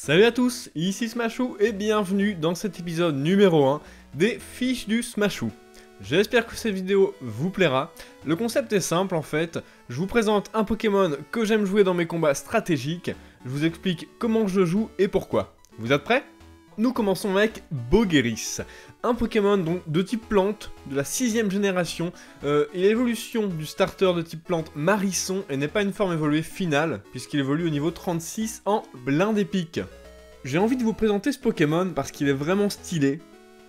Salut à tous, ici Smashou et bienvenue dans cet épisode numéro 1 des fiches du Smashou. J'espère que cette vidéo vous plaira. Le concept est simple en fait, je vous présente un Pokémon que j'aime jouer dans mes combats stratégiques, je vous explique comment je joue et pourquoi. Vous êtes prêts? Nous commençons avec Bogeris, un Pokémon donc de type plante de la sixième génération. Euh, est l'évolution du starter de type plante Marisson et n'est pas une forme évoluée finale puisqu'il évolue au niveau 36 en blinde épique. J'ai envie de vous présenter ce Pokémon parce qu'il est vraiment stylé,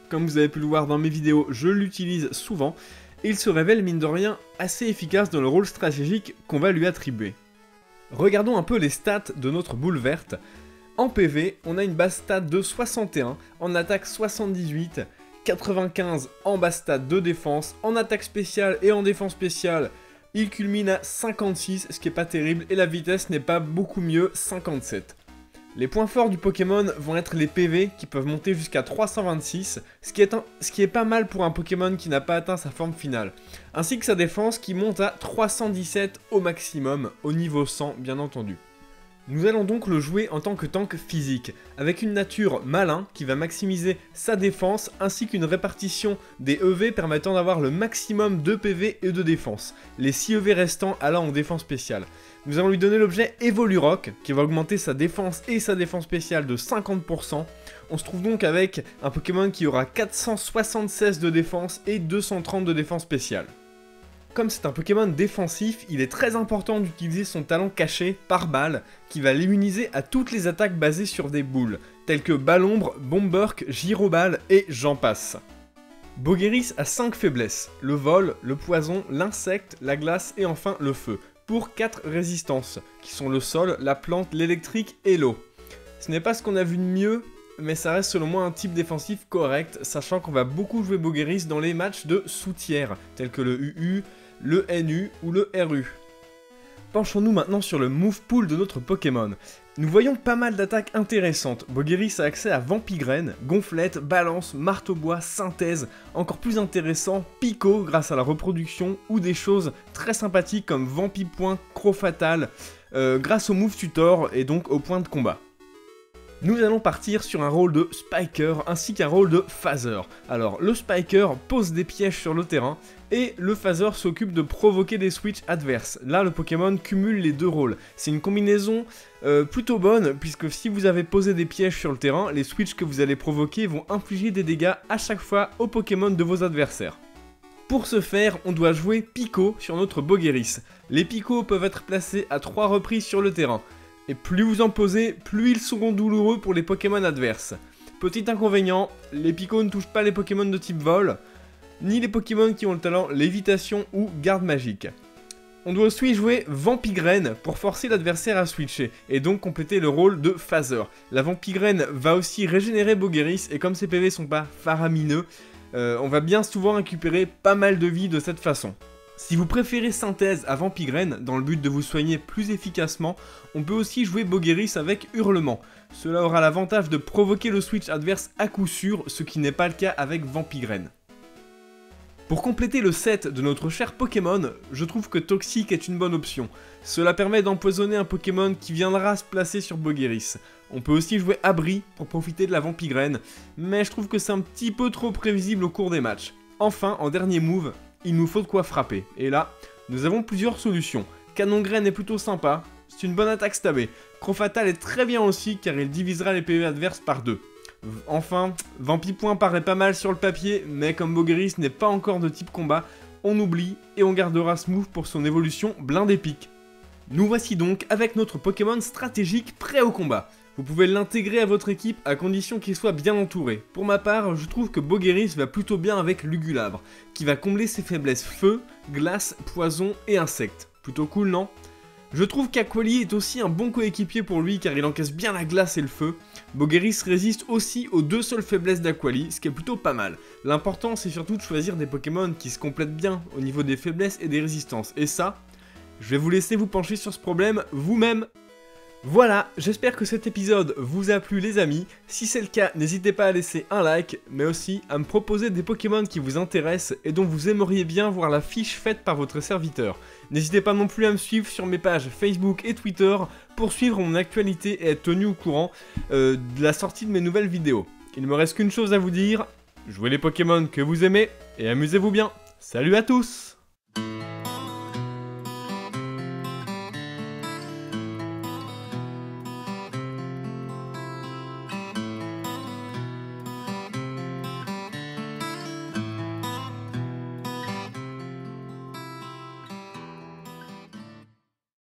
comme vous avez pu le voir dans mes vidéos, je l'utilise souvent, et il se révèle mine de rien assez efficace dans le rôle stratégique qu'on va lui attribuer. Regardons un peu les stats de notre boule verte. En PV, on a une base stat de 61, en attaque 78, 95 en base stat de défense, en attaque spéciale et en défense spéciale, il culmine à 56, ce qui est pas terrible, et la vitesse n'est pas beaucoup mieux, 57. Les points forts du Pokémon vont être les PV qui peuvent monter jusqu'à 326, ce qui, est ce qui est pas mal pour un Pokémon qui n'a pas atteint sa forme finale, ainsi que sa défense qui monte à 317 au maximum, au niveau 100 bien entendu. Nous allons donc le jouer en tant que tank physique, avec une nature malin qui va maximiser sa défense ainsi qu'une répartition des EV permettant d'avoir le maximum de PV et de défense, les 6 EV restants allant en défense spéciale. Nous allons lui donner l'objet Evolurock qui va augmenter sa défense et sa défense spéciale de 50%. On se trouve donc avec un Pokémon qui aura 476 de défense et 230 de défense spéciale. Comme c'est un Pokémon défensif, il est très important d'utiliser son talent caché par balle, qui va l'immuniser à toutes les attaques basées sur des boules, telles que Ballombre, Bomberk, Gyroball et j'en passe. Bogeris a 5 faiblesses, le vol, le poison, l'insecte, la glace et enfin le feu, pour 4 résistances, qui sont le sol, la plante, l'électrique et l'eau. Ce n'est pas ce qu'on a vu de mieux, mais ça reste selon moi un type défensif correct, sachant qu'on va beaucoup jouer Bogeris dans les matchs de sous-tiers, tels que le UU, le NU ou le RU. Penchons-nous maintenant sur le move pool de notre Pokémon. Nous voyons pas mal d'attaques intéressantes. Bogeris a accès à Vampigraine, Gonflette, Balance, Marteau-Bois, Synthèse. Encore plus intéressant, Pico grâce à la reproduction ou des choses très sympathiques comme Vampipoint, Crofatal, euh, grâce au move tutor et donc au point de combat. Nous allons partir sur un rôle de Spiker ainsi qu'un rôle de Phaser. Alors le Spiker pose des pièges sur le terrain et le Phaser s'occupe de provoquer des switches adverses. Là le Pokémon cumule les deux rôles. C'est une combinaison euh, plutôt bonne puisque si vous avez posé des pièges sur le terrain, les switches que vous allez provoquer vont infliger des dégâts à chaque fois aux Pokémon de vos adversaires. Pour ce faire, on doit jouer Pico sur notre Bogeris. Les Picos peuvent être placés à 3 reprises sur le terrain. Et plus vous en posez, plus ils seront douloureux pour les Pokémon adverses. Petit inconvénient, les Picos ne touchent pas les Pokémon de type vol, ni les Pokémon qui ont le talent lévitation ou garde magique. On doit aussi jouer Vampigraine pour forcer l'adversaire à switcher, et donc compléter le rôle de Phaser. La Vampigraine va aussi régénérer Bogeris, et comme ses PV sont pas faramineux, euh, on va bien souvent récupérer pas mal de vie de cette façon. Si vous préférez Synthèse à Vampigraine, dans le but de vous soigner plus efficacement, on peut aussi jouer Bogeris avec Hurlement. Cela aura l'avantage de provoquer le switch adverse à coup sûr, ce qui n'est pas le cas avec Vampigraine. Pour compléter le set de notre cher Pokémon, je trouve que Toxic est une bonne option. Cela permet d'empoisonner un Pokémon qui viendra se placer sur Bogeris. On peut aussi jouer Abri pour profiter de la Vampigraine, mais je trouve que c'est un petit peu trop prévisible au cours des matchs. Enfin, en dernier move, il nous faut de quoi frapper. Et là, nous avons plusieurs solutions. Canon Graine est plutôt sympa, c'est une bonne attaque stabée. Crofatal est très bien aussi car il divisera les PV adverses par deux. Enfin, Vampipoint paraît pas mal sur le papier, mais comme Bogeris n'est pas encore de type combat, on oublie et on gardera Smooth pour son évolution blinde épique. Nous voici donc avec notre Pokémon stratégique prêt au combat. Vous pouvez l'intégrer à votre équipe à condition qu'il soit bien entouré. Pour ma part, je trouve que Bogeris va plutôt bien avec Lugulabre, qui va combler ses faiblesses feu, glace, poison et insectes. Plutôt cool, non? Je trouve qu'Aquali est aussi un bon coéquipier pour lui car il encaisse bien la glace et le feu. Bogeris résiste aussi aux deux seules faiblesses d'Aquali, ce qui est plutôt pas mal. L'important c'est surtout de choisir des Pokémon qui se complètent bien au niveau des faiblesses et des résistances. Et ça, je vais vous laisser vous pencher sur ce problème vous-même. Voilà, j'espère que cet épisode vous a plu les amis. Si c'est le cas, n'hésitez pas à laisser un like, mais aussi à me proposer des Pokémon qui vous intéressent et dont vous aimeriez bien voir la fiche faite par votre serviteur. N'hésitez pas non plus à me suivre sur mes pages Facebook et Twitter pour suivre mon actualité et être tenu au courant euh, de la sortie de mes nouvelles vidéos. Il me reste qu'une chose à vous dire, jouez les Pokémon que vous aimez et amusez-vous bien. Salut à tous